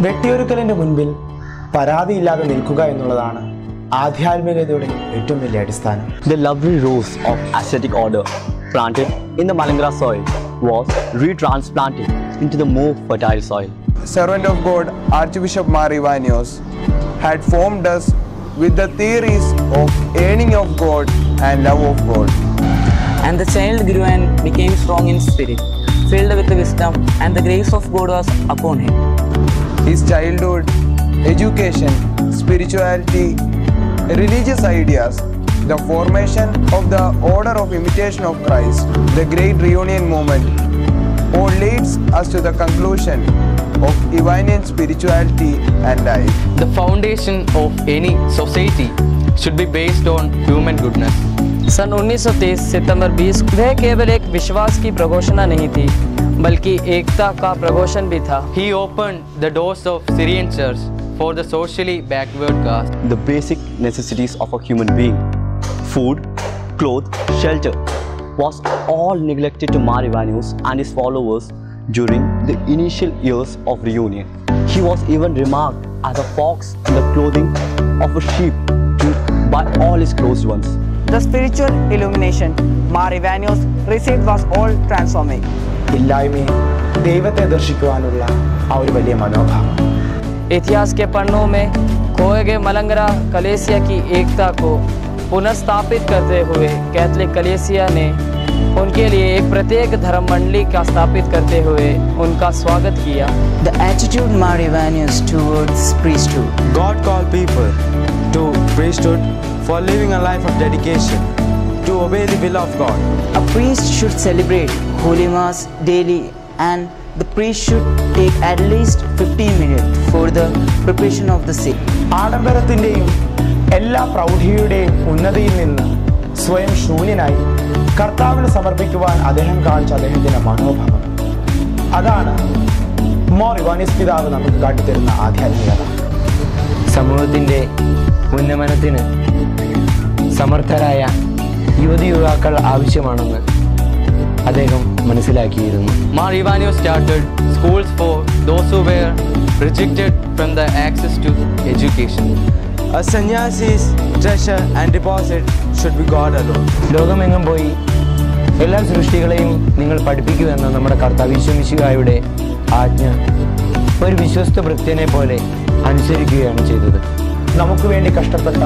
വെട്ടിയൊരുക്കലിന്റെ മുൻപിൽ പരാതിയില്ലാതെ നിൽക്കുക എന്നുള്ളതാണ് ആധ്യാത്മികതയുടെ ഏറ്റവും വലിയ അടിസ്ഥാനം. The lovely roots of ascetic order planted in the Malankara soil was retransplanted in to the move soil servant of God archbishop Mar had formed us with the theories of earning of God and love of God and the child grew and became strong in spirit filled with wisdom and the grace of God was upon him His childhood, education, spirituality, religious ideas, the formation of the order of imitation of Christ, the great reunion movement, all leads us to the conclusion of Evanian spirituality and life. The foundation of any society should be based on human goodness. सन 1930 सितंबर 20 वह केवल एक विश्वास की प्रघोषणा नहीं थी बल्कि एकता का प्रघोषण भी था। He open the doors of Syrian church for the socially backward caste the basic necessities of a human being food cloth shelter was all neglected to Marivanios and his followers during the initial years of reunion he was even remarked as a fox in the clothing of a sheep by all his close ones The spiritual illumination Mar Ivanios received was all transforming. ഇല്ലായ്മയെ ദൈവത്തെ ദർശിക്കുവാനുള്ള ആ ഒരു വലിയ മനോഭാവം इतिहास के पन्नों में खोए गए मलंगरा कलेसिया की एकता को पुनर्स्थापित करते हुए कैथलिक कलेसिया ने उनके लिए एक प्रत्येक धर्म मंडली का स्थापित करते हुए उनका स्वागत किया The attitude Mar Ivanios towards priesthood. God called people to priesthood for living a life of dedication to obey the will of God. A priest should celebrate Holy Mass daily and the priest should take at least 15 minutes for the preparation of the sick. ആഡംബരത്തിന്റെയും എല്ലാ പ്രൗഢിയുടെയും ഉന്നതിയിൽ നിന്ന് സ്വയം ശൂന്യനായി കർത്താവിന് സമർപ്പിക്കുവാൻ അദ്ദേഹം കാണിച്ച അദ്ദേഹത്തിന്റെ മനോഭാവം അതാണ് മോർ ഇവാനിസ് പിതാവ് നമുക്ക് കാട്ടിത്തരുന്ന ആധ്യാത്മികത സമൂഹത്തിന്റെ ഉന്നമനത്തിന് സമർത്ഥരായ യുവതി യുവാക്കൾ ആവശ്യമാണെന്ന് അദ്ദേഹം മനസ്സിലാക്കിയിരുന്നു. Mar Ivanios started schools for those rejected from the access to education access to and A sannyasi's treasure and deposit should be God alone. ലോകമെങ്ങും പോയി എല്ലാ സൃഷ്ടികളെയും നിങ്ങൾ പഠിപ്പിക്കൂ എന്ന നമ്മുടെ കർത്താവിശ്വമിശുകായുടെ ആജ്ഞ ഒരു വിശ്വസ്ത ഭൃത്യനെ പോലെ അനുസരിക്കുകയാണ് ചെയ്തത്. നമുക്ക് വേണ്ടി കഷ്ടപ്പെട്ട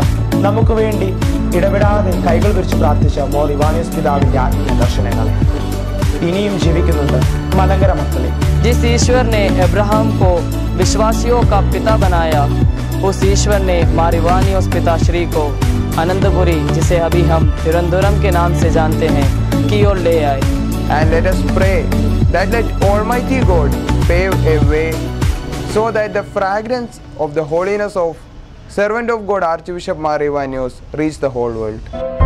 നമുക്ക് വേണ്ടി ഇടപെടാതെ കൈകൾ വിരിച്ച് പ്രാർത്ഥിച്ച മോർ ഇവാനിയസ് പിതാവിന്റെ ആത്മീയ ദർശനങ്ങളെ ഇനിയും ജീവിക്കുന്നുണ്ട് മലങ്കര മക്കളെ जिस ईश्वर ने अब्राहम को विश्वासियों का पिता बनाया उस ईश्वर ने मारिवानियोस पिताश्री को आनंदपुरी जिसे अभी हम तिरुवनंतपुरम के नाम से जानते हैं की ओर ले आए And let us pray that let Almighty God pave a way so that the fragrance of the holiness of servant of God Archbishop Marivanios reached the whole world.